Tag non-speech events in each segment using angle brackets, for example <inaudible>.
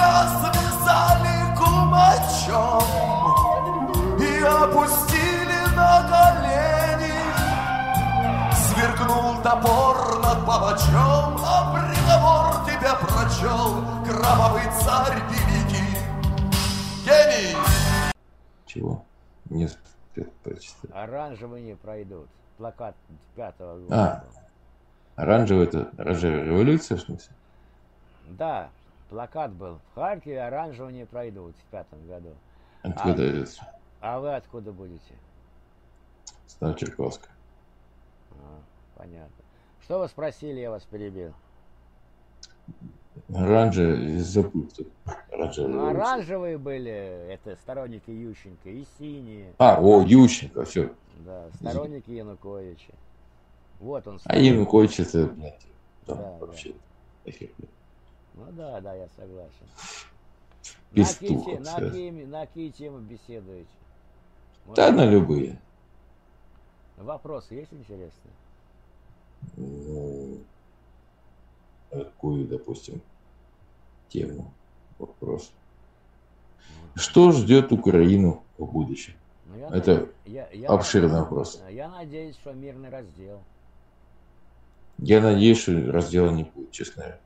Тебя связали кумачом И опустили на колени Сверкнул топор над палачом А приговор тебе прочел Кровавый царь великий Гений! Чего? Не успел прочитать. Оранжевые не пройдут. Плакат пятого года. А. Оранжевый это оранжевая революция, в смысле? Да, плакат был. В Харькове оранжевые не пройдут в пятом году. Откуда это? А вы откуда будете? С Новочеркасска. А, понятно. Что вы спросили, я вас перебил. Оранжевый, забыл. тут. Оранжевая Ну, оранжевые были, это сторонники Ющенко, и синие, А, о, Ющенко, все. да, сторонники Януковича. Вот он. А стоит. Янукович это, блядь, там Да, вообще. блядь, Ну да, да, я согласен. На Пестух, на, сказать. какие, на какие темы беседуете? Может, Да, на любые. Вопросы есть интересные? Ну, какую, допустим, тему, вопрос. Что ждет Украину в будущем? Ну, я Это я- я- обширный вопрос. Я надеюсь, что мирный раздел. Я надеюсь, что раздела не будет, честно говоря.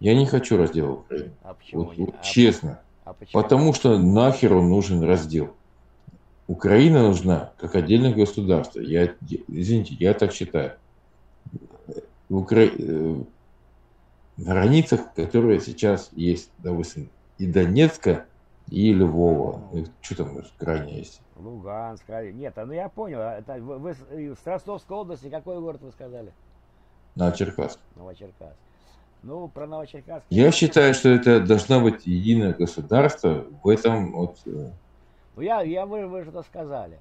Я не хочу раздела Украины. А почему Вот, вот а- честно. а почему? Потому что нахер он нужен раздел. Украина нужна как отдельное государство. Я, извините, я так считаю. В Укра- э, На границах, которые сейчас есть, допустим, и Донецка, и Львова. Ну, Что там крайне есть? Луганск. а- Нет, а ну я понял. а Это вы, вы э, с Ростовской области какой город вы сказали? На Черкасск. Новочеркасск. Ну. Я считаю, что это должно быть единое государство в этом вот э, Ну, я, я вы, вы что сказали.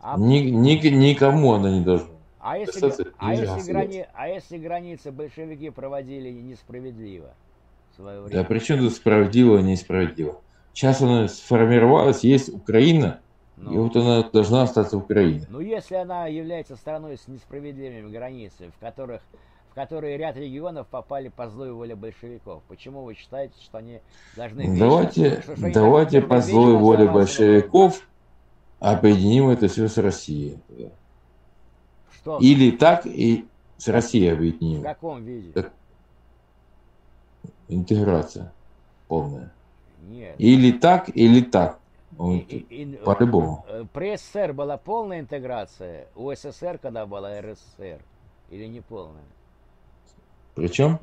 А, ни- ни- никому она не должна. а, если, г- а, если грани, а если границы большевики проводили несправедливо в свое Да при чем тут справедливо и несправедливо? Сейчас она сформировалась, есть Украина, и Ну, вот она должна остаться Украиной. ну, если она является страной с несправедливыми границами, в которых в которые ряд регионов попали по злой воле большевиков. Почему вы считаете, что они должны... вечно- Давайте, что- что давайте по злой воле большевиков объединим это все с Россией. Что? Или так, и с Россией В объединим. каком виде? Как- Интеграция полная. Нет. Или так, или так. По-любому. э, При СССР была полная интеграция, у СССР, когда была РСФСР, или не полная? Причем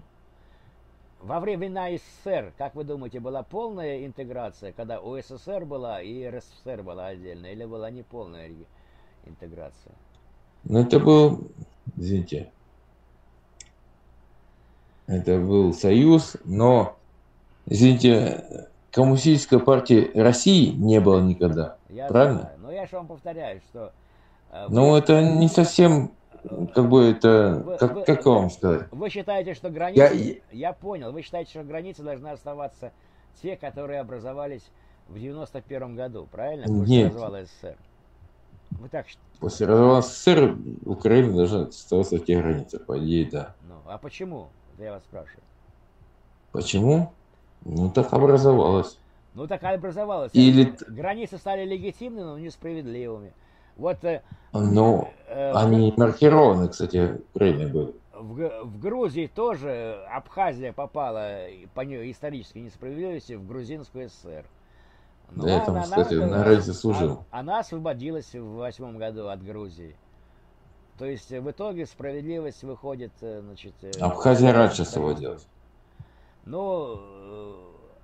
Во времена СССР, как вы думаете, была полная интеграция, когда у СССР была и РСФСР была отдельно, или была неполная интеграция? Ну, это был, извините, это был союз, но, извините, коммунистической партии России не было никогда. Я Правильно? знаю. Но я же вам повторяю, что... э, вы- Но это не совсем, как бы это, Вы- вы- как, как вам сказать? Вы считаете, что границы... Я- Я, понял. Вы считаете, что границы должны оставаться те, которые образовались в 91 году, правильно? После Нет. развала СССР. Вы так? После развала СССР Украина должна оставаться в тех границах, по идее, да. Ну, а почему? Это я вас спрашиваю. Почему? Ну, так образовалось. Ну, так образовалось. Или- Границы стали легитимными, но несправедливыми. Вот э, Но э, они маркированы, кстати, Украиной были. в, в Грузии тоже Абхазия попала по ней исторической несправедливости в грузинскую ССР. Но Да, я там, она- кстати, она- на границе служил. Она освободилась в восьмом году от Грузии. То есть э, в итоге справедливость выходит, значит... Абхазия раньше да. освободилась. Ну,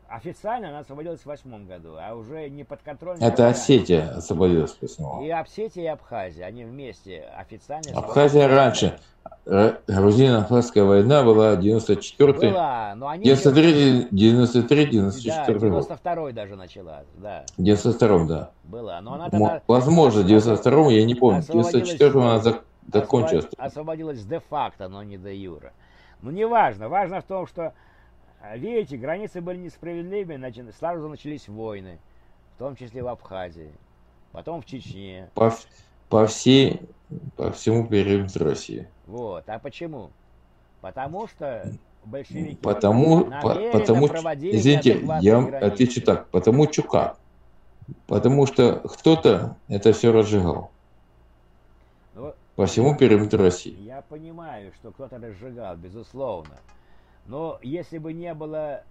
официально она освободилась в восьмом году, а уже не подконтрольно. Это Осетия освободилась после И Осетия, и Абхазия, они вместе официально... Абхазия раньше. Грузино-Абхазская война была 94 Была, но они... 93 93 Да, 94 год. 92 даже началась, да, В 92 да. была. Но она тогда... Возможно, в 92 я не помню. В Освободилась- 94 она зак- закончилась. освобод- освободилась де-факто, но не де-юра. Ну, не важно. Важно в том, что, видите, границы были несправедливыми, начи- сразу начались войны, в том числе в Абхазии, потом в Чечне. По, по всей, по всему периметру России. Вот. А почему? Потому что большевики Потому, по- потому, проводили извините, я вам границы. отвечу так, потому что как? Потому что кто-то это все разжигал Ну, по всему периметру России. Я понимаю, что кто-то разжигал, безусловно. Но если бы не было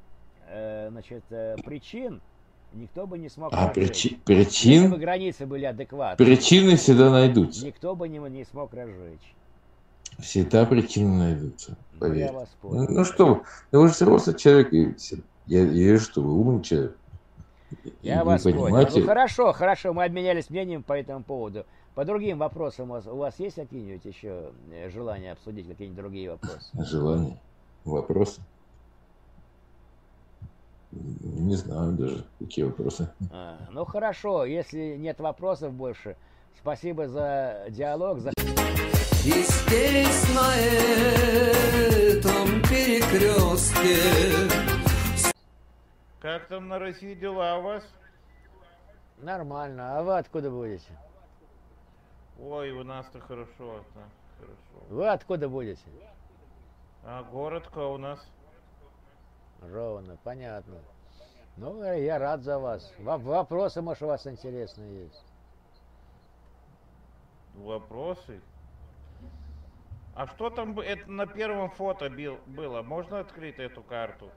э, значит, э, причин, никто бы не смог А причи- Если бы причин, границы были адекватны, причины всегда найдутся. никто бы не, не смог разжечь. Всегда причины найдутся, Ну, я поверьте. вас Ну, понял. ну что вы, ну вы же взрослый человек, и я, я вижу, что вы умный человек. Я вы вас понял. понимаете, Ну хорошо, хорошо, мы обменялись мнением по этому поводу. По другим вопросам у вас, у вас есть какие-нибудь еще э, желания обсудить какие-нибудь другие вопросы? желание, вопросы? Не знаю даже, какие вопросы. А, ну хорошо, если нет вопросов больше, спасибо за диалог, за И здесь, на этом перекрестке Как там на России дела у вас? Нормально. А вы откуда будете? Ой, у нас-то хорошо, да, хорошо. Вы откуда будете? А город-ка у нас? Ровно, понятно. Ну, э, я рад за вас. Во- Вопросы, может, у вас интересные есть? Вопросы? А что там это на первом фото было? Можно открыть эту карту?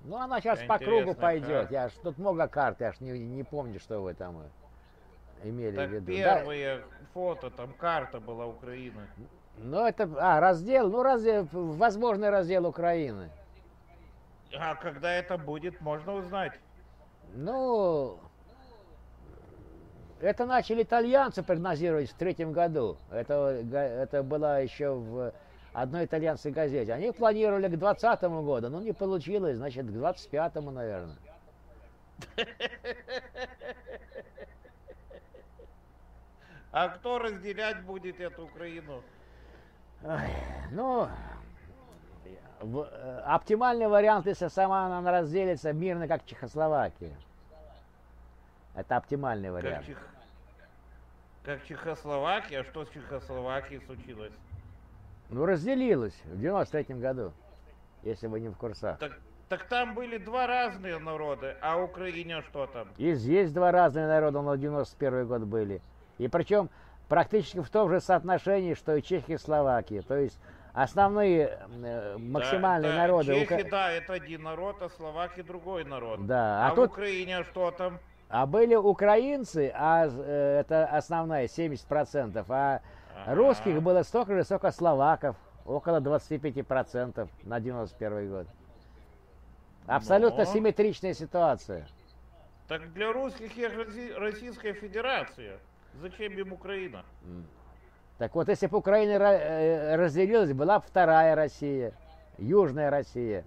Ну, она сейчас по Интересная кругу пойдет. карта. Я ж тут много карт, я ж не, не помню, что вы там э, имели в Так виду. Да, первое фото, там карта была Украины. Ну, это, а, раздел, ну, раздел, возможный раздел Украины. А когда это будет, можно узнать. Ну, это начали итальянцы прогнозировать в третьем году. Это, это было еще в одной итальянской газете. Они планировали к 20 году, но не получилось, значит, к 25-му, наверное. <laughs> А кто разделять будет эту Украину? Ну, э, оптимальный вариант, если сама она разделится мирно, как Чехословакия. Это оптимальный Как, вариант. Чех... как Чехословакия? А что с Чехословакией случилось? Ну, разделилась в 93 году, если вы не в курсах. Так, так там были два разные народа, а Украине что там? Есть, есть два разных народа, но 91 год были. И причем практически в том же соотношении, что и Чехия и Словакия. То есть основные э, максимальные Да, да, народы... Чехи, Укра- да, это один народ, а Словаки другой народ. Да, а А, в тут- Украине что там? А были украинцы, а э, это основная, 70%, а Ага. русских было столько же, сколько словаков, около 25% на 91 год. Абсолютно Ну. симметричная ситуация. Так для русских есть Российская Федерация. Зачем им Украина? Так вот, если бы Украина ра- э, разделилась, была бы вторая Россия, Южная Россия,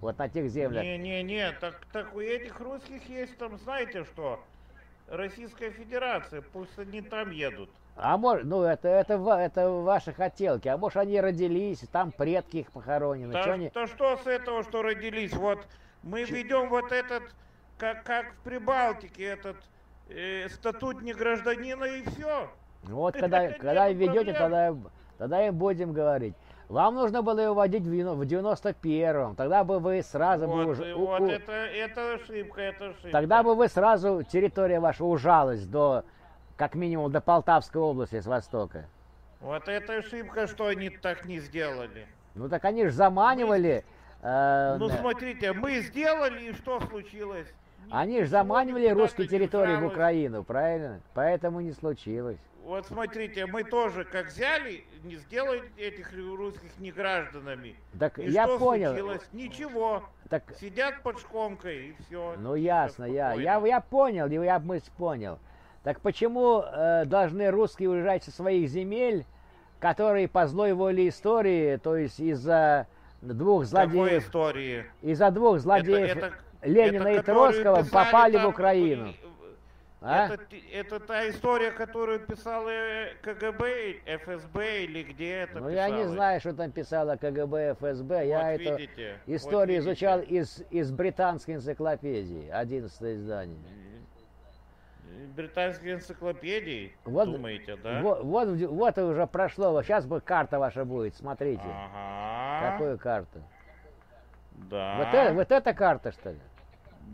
вот на тех землях. Не-не-не, так, так у этих русских есть там, знаете что? Российская Федерация, пусть они там едут. А может, ну это, это, это ваши хотелки, а может они родились, там предки их похоронены, Да, чё они... да что с этого, что родились? Вот мы ведем вот этот, как, как в Прибалтике, этот э, статут не гражданина и все. Вот когда, <laughs> когда ведете, проблем. тогда, тогда и будем говорить. Вам нужно было его вводить в девяно- в 91-м, тогда бы вы сразу бы Вот, уже... э, у- вот у- это, это ошибка, это ошибка. Тогда бы вы сразу, территория ваша ужалась до, как минимум, до Полтавской области с востока. Вот это ошибка, что они так не сделали. Ну так они же заманивали... э, Ну смотрите, мы сделали, и что случилось? Они же заманивали русские территории в. Украину, правильно? Поэтому не случилось. Вот смотрите, мы тоже как взяли, не сделали этих русских не гражданами. Так И я что понял. случилось? Ничего. Так, Сидят под шкомкой и все. ну ясно, я, я, я понял, я мысль понял. Так почему э, должны русские уезжать со своих земель, которые по злой воле истории, то есть из-за двух Какой злодеев, истории? из-за двух злодеев Это- это- Ленина это и Троцкого попали в там, Украину. э, А? Это, это та история, которую писала КГБ, ФСБ или где это Ну я не знаю, что там писала КГБ, ФСБ. я Вот эту видите, историю вот видите. изучал из, из британской энциклопедии, 11 издание. Британской энциклопедии, думаете, да? Вот, вот, вот уже прошло. Сейчас бы карта ваша будет, смотрите. Ага. Какую карту? Да. Вот, это, вот эта карта, что ли?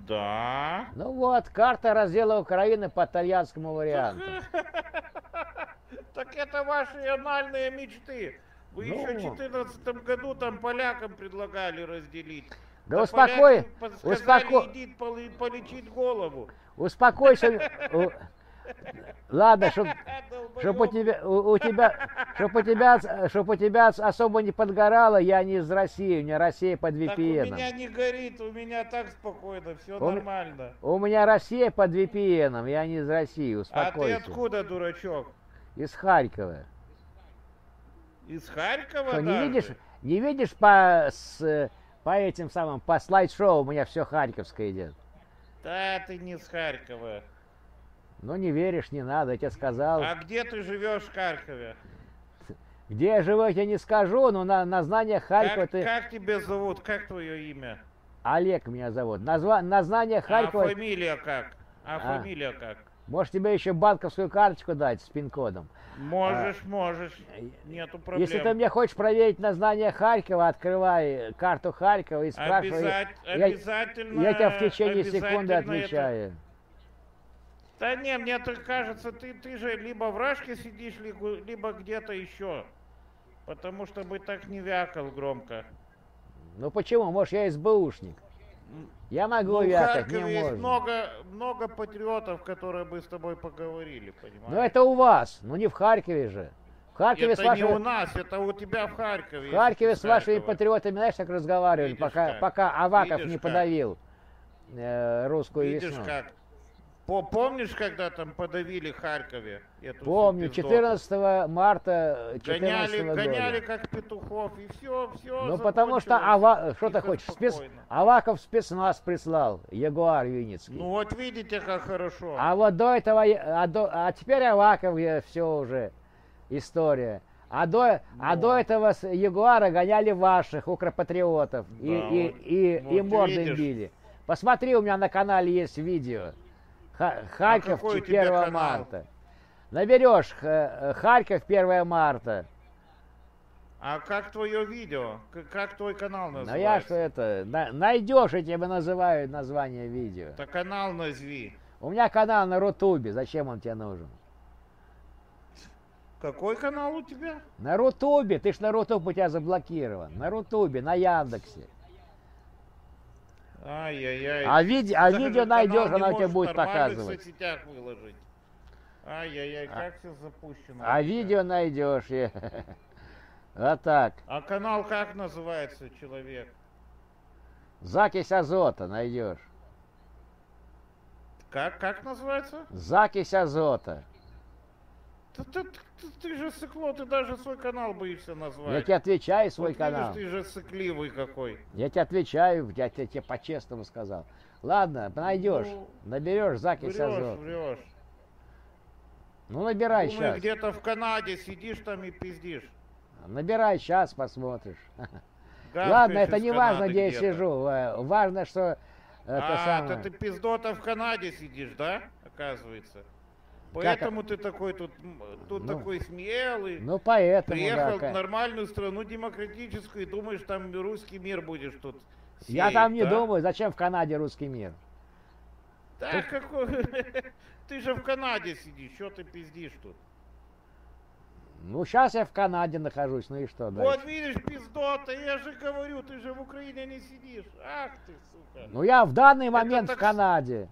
Да. Ну вот, карта раздела Украины по итальянскому варианту. <laughs> Так это ваши анальные мечты. Вы Ну. еще в 2014 году там полякам предлагали разделить. Да А успокой, поляки подсказали, успоко- иди поли- полечить голову. успокойся. <laughs> У- Ладно, чтоб, чтоб у тебя, у, у тебя, чтоб у тебя, чтоб у тебя особо не подгорало, я не из России, у меня Россия под Так у VPN. меня не горит, у меня так спокойно, все Он- нормально. У меня Россия под VPN, я не из России, А ты успокойся. откуда, дурачок? Из Харькова. Из Харькова Что, не видишь, не видишь по, с, по этим самым, по слайд-шоу у меня все харьковское идет. Да, ты не с Харькова. Ну не веришь, не надо, я тебе сказал. А где ты живешь в Харькове? Где я живу, я не скажу, но на, название Харькова Как, ты... как тебя зовут? Как твое имя? Олег меня зовут. Назва... Название А Харькова... фамилия как? А, А. фамилия как? Может тебе еще банковскую карточку дать с пин-кодом. Можешь, можешь. Нету проблем. Если ты мне хочешь проверить название Харькова, открывай карту Харькова и спрашивай. Обязать- я- обязательно. Я тебе в течение секунды обязательно это- отвечаю. Да не, мне так кажется, ты, ты же либо в Рашке сидишь, либо, либо где-то еще. Потому что бы так не вякал громко. Ну почему? Может, я СБУшник? Я могу Ну, в вякать, Харькове не есть можно. много, много патриотов, которые бы с тобой поговорили, понимаешь? Но это у вас, ну не в Харькове же. В Харькове Это с вашими... не у нас, это у тебя в Харькове. В Харькове с вашими Харькова. патриотами, знаешь, как разговаривали, Видишь пока, как. пока Аваков Видишь не как. подавил э, русскую Видишь весну. как? По- помнишь, когда там подавили Харькове? эту Помню, пиздоту? 14 марта 14 Гоняли, года. гоняли как петухов, и все, все. Ну потому что Ава... что ты хочешь? Спец... Аваков спецназ прислал, Ягуар Винницкий. Ну вот видите, как хорошо. А вот до этого, а, до- а теперь Аваков все уже история. А до, а Ну. до этого с Ягуара гоняли ваших укропатриотов и, Да, и, вот- и, и вот морды видишь. били. Посмотри, у меня на канале есть видео. Ха- Харьков А какой у 1 тебя канал? марта. Наберешь Х- Харьков 1 марта. А как твое видео? Как твой канал Ну называется? я что это, на- найдешь, я тебе называю название видео. Да канал назови. У меня канал на Рутубе, зачем он тебе нужен? Какой канал у тебя? На Рутубе, ты ж на Рутуб у тебя заблокирован. На Рутубе, на Яндексе. Ай-яй-яй. А, виде, а видео найдешь, оно тебе будет в показывать. соцсетях выложить. Ай-яй-яй, как все запущено. А вообще. видео найдешь. е. <laughs> Вот так. А канал как называется, человек? Закись азота найдешь. Как, как называется? Закись азота. Ты, ты- ты- ты же сыкло, ты даже свой канал боишься назвать. Я тебе отвечаю свой Вот видишь, канал. ты же сыкливый какой. Я тебе отвечаю, я тебе, тебе по-честному сказал. Ладно, найдешь. Ну, Наберешь закись Врешь. Ну набирай Думаю, сейчас. где-то в Канаде сидишь там и пиздишь. Набирай сейчас, посмотришь. <laughs> Гавкаешь Ладно, это не важно, Канады где я сижу. э, Важно, что это а, самое. ты пиздота в Канаде сидишь, да? Оказывается. Поэтому ты такой тут, тут Ну, такой смелый. Ну поэтому, Приехал да. в нормальную страну демократическую и думаешь, там русский мир будешь тут. Я сеять, там не да? думаю, зачем в Канаде русский мир. Да какой... <laughs> Ты же в Канаде сидишь, что ты пиздишь тут? Ну, сейчас я в Канаде нахожусь, ну и что дальше? Вот видишь, пиздота, я же говорю, ты же в Украине не сидишь. Ах ты, сука. Ну, я в данный момент так в Канаде.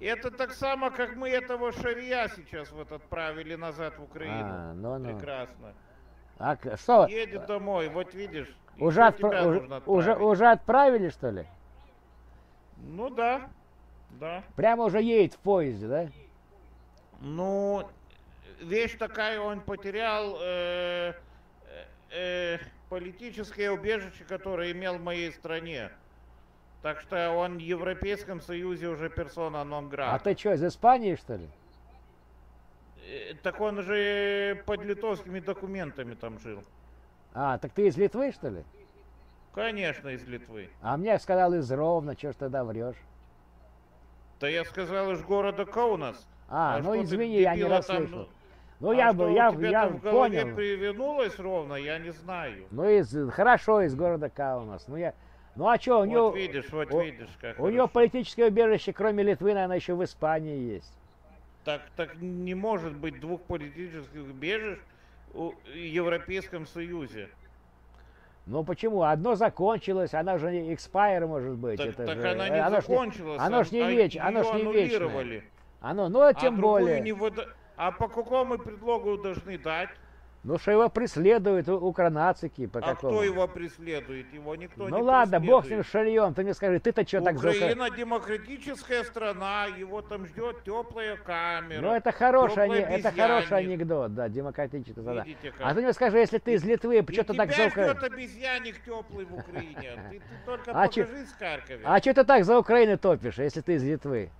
Это так само, как мы этого шария сейчас вот отправили назад в Украину. А, ну-ну. Прекрасно. А что, Едет домой, вот видишь. уже, отпра- уже, уже отправили, что ли? Ну да, да. Прямо уже едет в поезде, да? Ну, вещь такая, он потерял э, э, э, политическое убежище, которое имел в моей стране. Так что он в Европейском Союзе уже персона нон А ты что, из Испании, что ли? Э, Так он же под литовскими документами там жил. А, так ты из Литвы, что ли? Конечно, из Литвы. А мне сказал из Ровно, что ж тогда врешь? Да я сказал из города Каунас. А, А ну извини, я не дебила, там, расслышал. Ну, А я, что бы, у я, тебя я там в голове понял. привернулось ровно, я не знаю. Ну, из, хорошо из города Каунас. Ну, я, ну а что, у него, вот видишь, вот у- видишь, как у него хорошо. политическое убежище, кроме Литвы, наверное, еще в Испании есть. Так, так не может быть двух политических убежищ в Европейском Союзе. Ну почему? Одно закончилось, она же не expire может быть. Так, это так же- она э, не оно ж закончилась. оно ж не а веч- её оно ж не вечное. Оно, ну, А тем другую более. не выда- А по какому предлогу должны дать? Ну, что его преследуют у- укронацики, по а какому? кто его преследует? Его никто ну не ладно, бог с ним шальем. Ты мне скажи, ты-то что так за Укра- Украина демократическая страна, его там ждет теплая камера. Ну это хороший, ане- это хороший анекдот, да, демократическая страна. Видите как? А ты мне скажи, если ты из Литвы, что ты так за Украину? ждет обезьянник теплый в Украине. Ты, ты только А покажись в Харькове. А что ты так за Украину топишь, если ты из Литвы?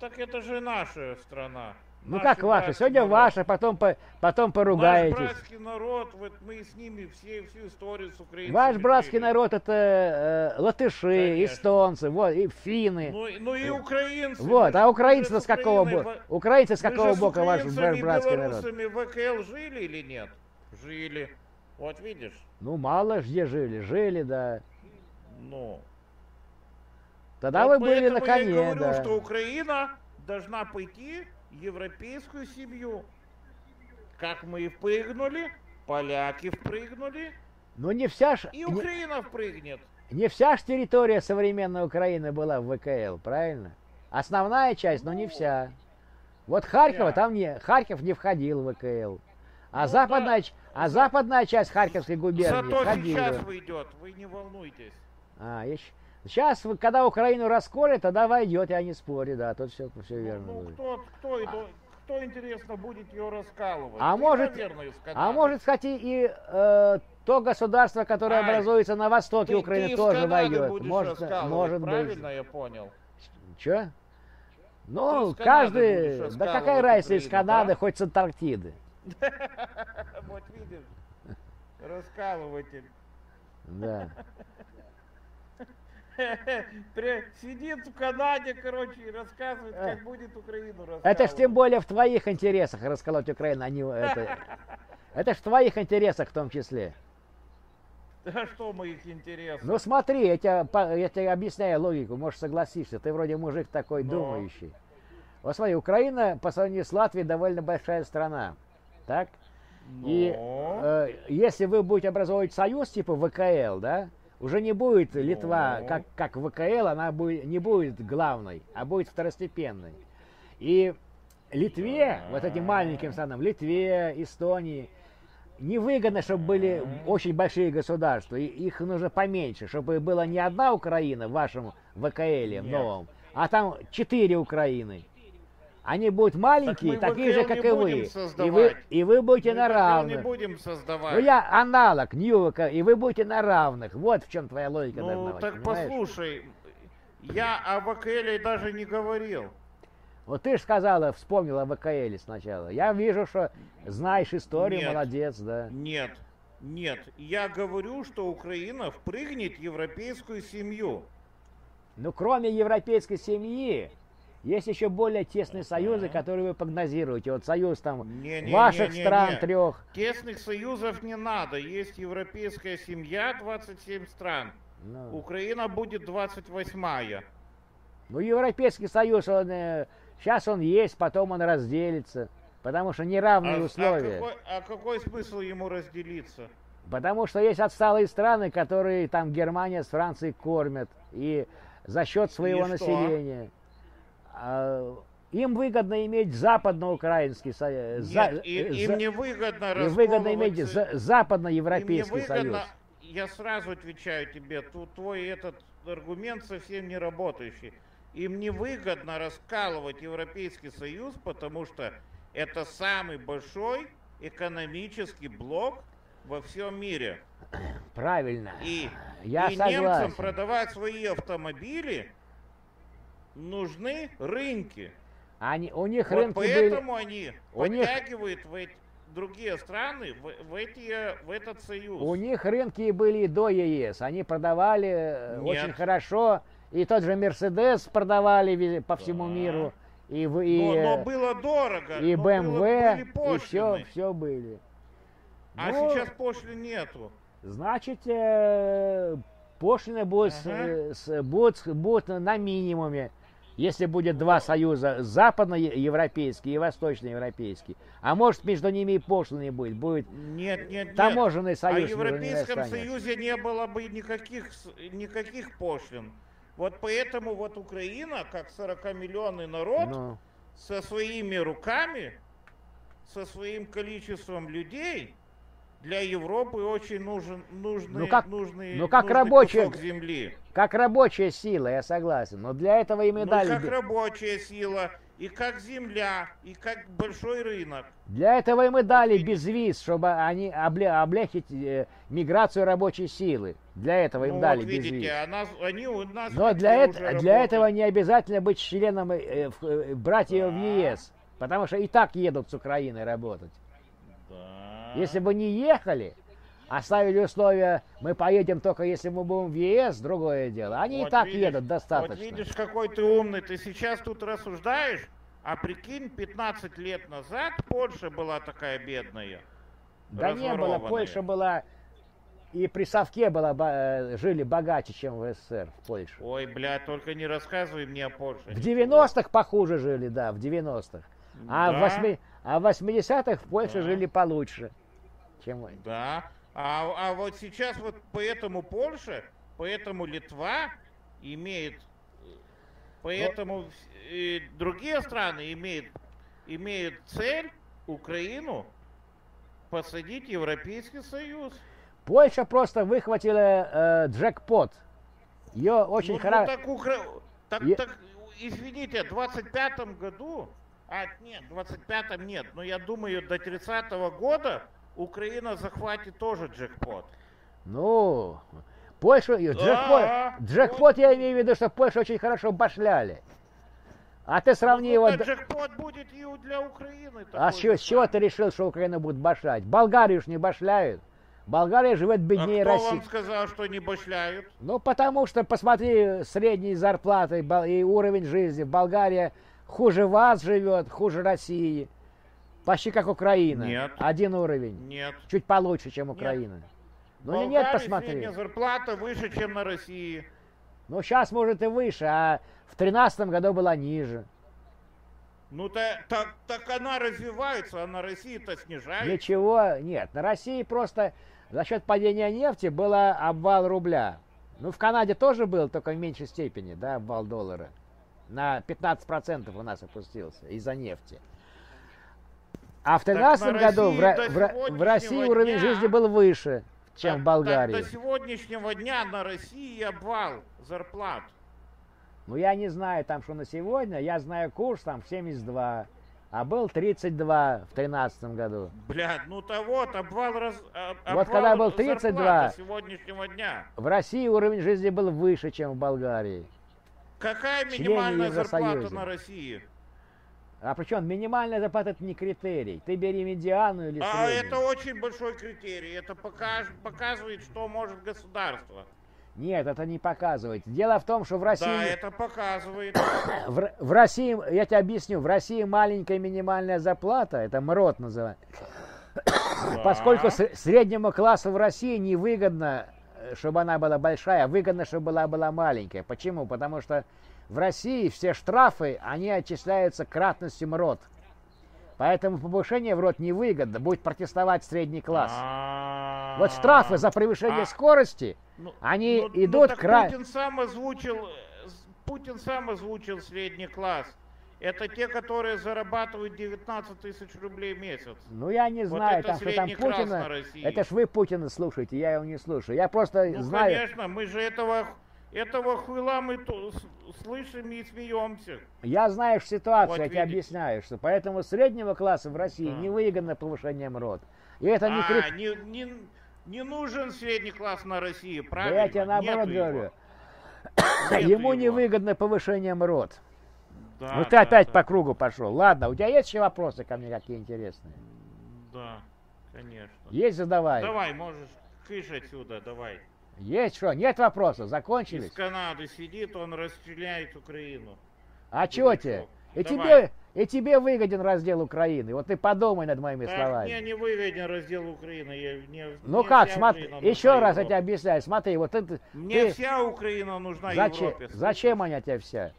Так это же наша страна. Ну Наш как братский Сегодня народ. ваша, потом, по, потом Наш поругаетесь. братский народ, вот мы с ними все, всю историю с Украиной. Ваш братский народ это э, латыши, Конечно. эстонцы, вот, и финны. Ну, ну и украинцы. вот, Мы а украинцы мы с какого бока? Украинцы с мы какого бока ваш, братский народ? белорусами в ВКЛ жили или нет? Жили. Вот видишь? Ну мало ж где жили, жили, да. Ну. Тогда Вот вы были на поэтому я коне, говорю, да. что Украина должна пойти европейскую семью. Как мы и впрыгнули, поляки впрыгнули, Но не вся ж, и не, Украина впрыгнет. не вся ж территория современной Украины была в ВКЛ, правильно? Основная часть, но не вся. Вот Харькова там не, Харьков не входил в ВКЛ. А, Ну западная, да. а западная часть Харьковской губернии Зато входила. сейчас выйдет, вы не волнуйтесь. А, Сейчас, когда Украину расколят, тогда войдет, я не спорю, да, тут все, все Ну, верно. ну, будет. кто, кто, это- кто, интересно, будет ее раскалывать? А Вы, может- наверное, А может, кстати, и э, то государство, которое Ай, образуется на востоке ты, Украины, ты тоже войдет. Может, может быть. правильно я понял? Че? Ну, каждый. Да какая разница из Канады, да? хоть с Антарктиды. <laughs> Вот видишь, раскалыватель. Да. <laughs> <laughs> Сидит в Канаде, короче, и рассказывает, Э. как будет Украину раскалывать. Это ж тем более в твоих интересах расколоть Украину, а не это. <laughs> Это ж в твоих интересах в том числе. А что моих интересов? Ну смотри, я тебе, я тебе объясняю логику, может согласишься, ты вроде мужик такой Ну. думающий. Вот смотри, Украина по сравнению с Латвией довольно большая страна, так? И Ну, э, если вы будете образовывать союз типа ВКЛ, да, уже не будет Литва Ну. как, как ВКЛ, она будет, не будет главной, а будет второстепенной. И Литве, вот этим маленьким странам, Литве, Эстонии, невыгодно, чтобы были очень большие государства. И их нужно поменьше, чтобы была не одна Украина в вашем ВКЛе Нет. новом, а там четыре Украины. Они будут маленькие, Так такие же, ВКЛ как и вы. И вы, и вы будете мы на ВКЛ не равных. будем создавать. Ну я аналог Ньюка, и вы будете на равных. Вот в чем твоя логика должна Ну, быть, так понимаешь? послушай, я о ВКЛе даже не говорил. Вот ты же сказала, вспомнила о ВКЛ сначала. Я вижу, что знаешь историю, Нет. молодец, да. Нет, нет, я говорю, что Украина впрыгнет в европейскую семью. Ну, кроме европейской семьи, есть еще более тесные союзы, которые вы прогнозируете. Вот союз там Не-не-не-не-не. ваших стран трех. Тесных союзов не надо. Есть европейская семья, 27 стран. Ну, Украина будет 28-я. ну, Европейский союз, он сейчас он есть, потом он разделится. Потому что неравные А, а условия. какой, а какой смысл ему разделиться? Потому что есть отсталые страны, которые там Германия с Францией кормят. И за счет своего И населения. А, им выгодно иметь западноукраинский союз. Нет, и- им не выгодно выгодно иметь за- западноевропейский союз. выгодно, я сразу отвечаю тебе, тут твой этот аргумент совсем не работающий. Им не выгодно раскалывать Европейский Союз, потому что это самый большой экономический блок во всем мире. Правильно. И, Я и согласен. немцам продавать свои автомобили нужны рынки. Они, у них Вот рынки были... поэтому они у них- подтягивают в эти другие страны в, в эти, в этот союз. У них рынки были и до ЕС. Они продавали э, Нет. очень хорошо. И тот же Мерседес продавали по всему Да. миру. и, и, Но, но э, было дорого. и БМВ, были и все, все были. А Ну, сейчас пошлин нету. Значит, э, пошлины будут, Ага. э, с- будут, будут на минимуме, если будет два союза, западноевропейский и восточноевропейский. А может, между ними и пошлины будет, будет Нет, нет, нет. таможенный А в союз. между ними Европейском. Союзе не было бы никаких, никаких пошлин. Вот поэтому вот Украина, как 40-миллионный народ, Ну, со своими руками, со своим количеством людей, для Европы очень нужен, нужный, Ну как- нужный, ну как нужный рабочие- кусок земли. как рабочая сила, я согласен. Но для этого им и Ну, дали. как рабочая сила, и как земля, и как большой рынок. Для этого им и дали видите. без виз, чтобы они обле- облегчить э, миграцию рабочей силы. Для этого им ну, дали вот без видите, виз. а нас, они у нас Но для, это, для этого не обязательно быть членом, э, э, в- э, брать ее в Да. ЕС. Потому что и так едут с Украины работать. Да. Если бы не ехали, оставили условия, мы поедем только если мы будем в ЕС, другое дело. Они и Вот так видишь, едут достаточно. Вот видишь, какой ты умный. Ты сейчас тут рассуждаешь, а прикинь, 15 лет назад Польша была такая бедная. да не было. Польша была и при Совке была, ба- э, жили богаче, чем в СССР, в Польше. Ой, бля, только не рассказывай мне о Польше. В 90-х похуже жили, да, в 90-х. А, в, Да, восьми- а в 80-х в Польше Да. жили получше, чем. Да. А, а вот сейчас вот поэтому Польша, поэтому Литва имеет, э, поэтому вс- и другие страны имеют, имеют цель Украину посадить Европейский Союз. Польша просто выхватила э, джекпот. Ее очень ну, хорошо... ну, так, Укра- так, Я- так, извините, в 25 году, а нет, в 25 нет, но я думаю, до 30 года Украина захватит тоже джекпот. Ну, Польшу... Джекпот, Да, джекпот я имею в виду, что Польшу очень хорошо башляли. А ты сравни Ну, его... джекпот будет и для Украины. А с чего, с чего ты решил, что Украина будет башлять? Болгарию ж не башляют. Болгария живет А беднее кто России. вам сказал, что не башляют? Ну, потому что, посмотри, средние зарплаты и уровень жизни. Болгария хуже вас живет, хуже России. Почти как Украина. Нет. Один уровень. Нет. Чуть получше, чем Украина. Ну, В нет, Болгарии посмотри. средняя зарплата выше, чем на России. Ну, сейчас, может, и выше, а в тринадцатом году была ниже. Ну, та- так, так она развивается, а на России-то снижается. Ничего, нет. На России просто за счет падения нефти был обвал рубля. Ну, в Канаде тоже был, только в меньшей степени, да, обвал доллара. На 15% у нас опустился из-за нефти. А в Так 2013 на году в, в в России уровень дня- жизни был выше, чем Так- в Болгарии. так до сегодняшнего дня на России обвал зарплат. Ну, я не знаю там, что на сегодня. Я знаю курс там 72, а был 32 в 2013 году. Блядь, ну то вот, обвал раз... а- Вот обвал когда был зарплат 32. до сегодняшнего дня. В России уровень жизни был выше, чем в Болгарии. Какая минимальная зарплата на России? А причем минимальная зарплата это не критерий. Ты бери медиану или А среднюю. это очень большой критерий. Это покаж- показывает, что может государство. Нет, это не показывает. Дело в том, что в России, Да, это показывает. <coughs> в, в России, я тебе объясню, в России маленькая минимальная зарплата, это МРОТ называется, <coughs> поскольку Да. с- среднему классу в России невыгодно, э, чтобы она была большая, а выгодно, чтобы была, была маленькая. Почему? Потому что в России все штрафы, они отчисляются кратностью МРОТ. Поэтому повышение в рот невыгодно, будет протестовать средний класс. Вот штрафы за превышение А. скорости, ну, они ну- идут ну, так кра- Путин сам озвучил, э, Путин сам озвучил средний класс. Это те, которые зарабатывают 19 тысяч рублей в месяц. Ну, я не Вот знаю, это там, что там Путина. Это ж вы Путина слушаете, я его не слушаю. Я просто Ну, знаю. конечно, мы же этого, этого хуйла мы слышим и смеемся. Я знаю ситуацию, Вот я тебе объясняю, что поэтому среднего класса в России Да. невыгодно повышение МРОД. И это не а, крит- не, не, не нужен средний класс на России, Да правильно? я тебе наоборот Нету говорю. Нету Ему его. невыгодно повышение МРОД. Да, ну ты да, опять да. по кругу пошел. Ладно, у тебя есть еще вопросы ко мне какие интересные? Да, конечно. Есть, задавай. Давай, можешь кыш отсюда, давай. Есть что? Нет вопросов? Из Закончились? Канады сидит, он расстреляет Украину. А чего тебе? И Давай. тебе, и тебе выгоден раздел Украины. Вот ты подумай над моими Так, словами. мне не выгоден раздел Украины. Я, мне, Ну мне как, смотри, еще нужна раз я тебе объясняю. Смотри, вот это... Мне ты- вся Украина нужна зачем, Европе. зачем она тебе вся?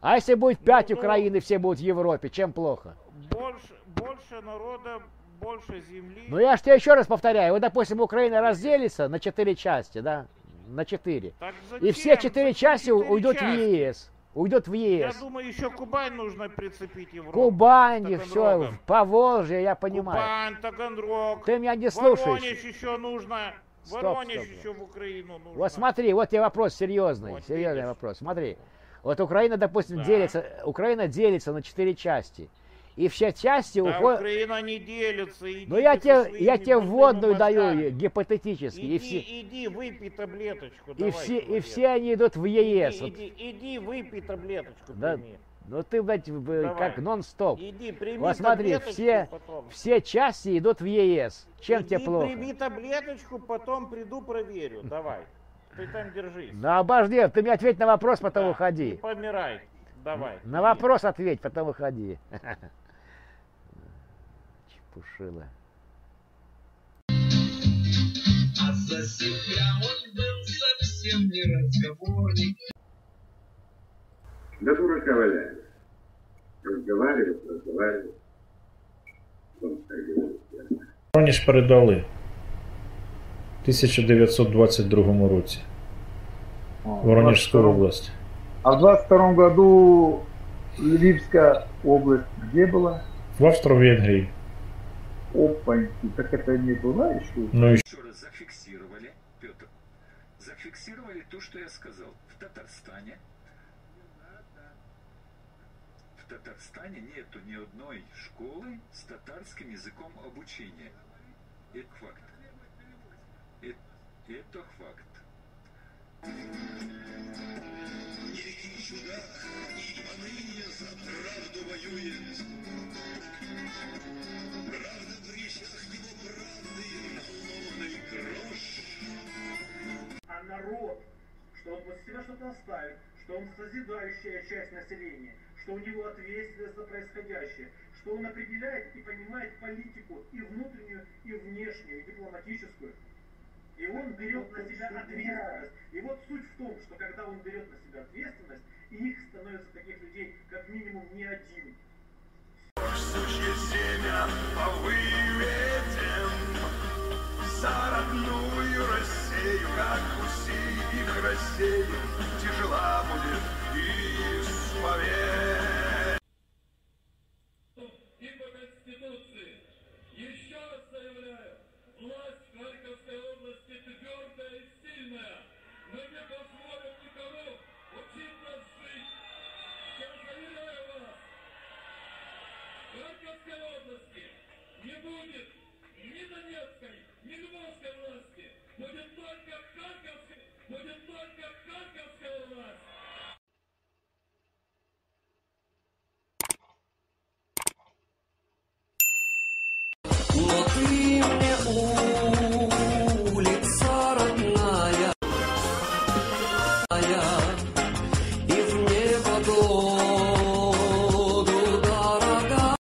А если будет пять ну- Украины, все будут в Европе, чем плохо? Больше, больше народа, больше земли. Ну я же тебе еще раз повторяю, вот допустим Украина разделится на четыре части, да? На четыре. И все четыре части уйдут в? ЕС. Уйдут в Я ЕС. думаю, еще Кубань нужно прицепить Европу. Кубань, все. Поволжье, я понимаю. Кубань, Таганрог. Ты меня не слушаешь. Воронеж еще нужно. Стоп, Воронеж стоп. еще в Украину нужно. Вот смотри, вот тебе вопрос серьезный, Вот серьезный видишь. вопрос. Смотри, вот Украина, допустим, Да. делится, Украина делится на четыре части, и все части Да, уходят. Украина не делится. Ну я тебе, я тебе вводную даю мозгами. гипотетически, и Иди, все, иди, выпей таблеточку. и давай, все, и все они идут в ЕС. Иди, Вот. иди, иди, выпей таблеточку. Да, прими. Ну ты, блядь, Давай. как нон-стоп. Иди, прими Вот смотри, все, потом. все части идут в ЕС. Чем Иди, тебе плохо? прими таблеточку, потом приду проверю. Давай. Ты там держись. Ну обожди, ты мне ответь на вопрос, потом Да, уходи. Не помирай. Давай. На иди. вопрос ответь, потом уходи. <laughs> Чепушила. А за себя он был совсем не разговорник. Да дурака валяли. Разговаривают, разговаривают. Потом так говорят, я- Воронеж передали в 1922 році. Воронежську область. А в 22 году Львивская область где была? В Австро-Венгрії. Опаньки, так это не была еще? Ну Еще раз зафиксировали, Петр, зафиксировали то, что я сказал. В Татарстане, в Татарстане нету ни одной школы с татарским языком обучения. Это факт. Это, это факт. А народ, что он после себя что-то оставит, что он созидающая часть населения, что у него ответственность за происходящее, что он определяет и понимает политику и внутреннюю, и внешнюю, и дипломатическую. И он берет на себя ответственность. И вот суть в том, что когда он берет на себя ответственность, и их становится таких людей как минимум не один, Россию, усих рассеем Тяжела будет И